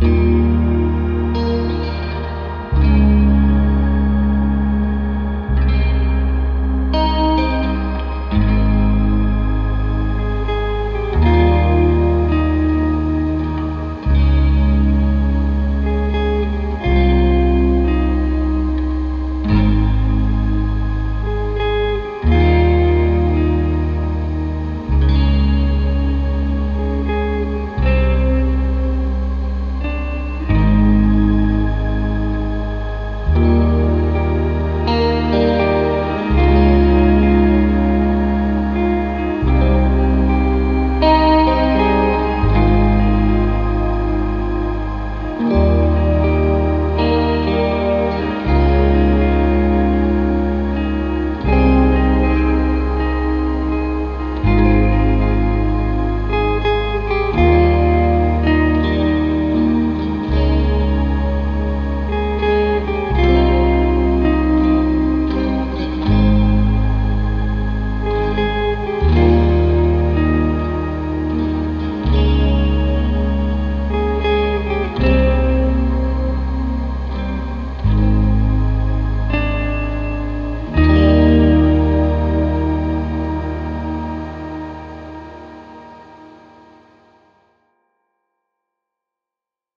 Música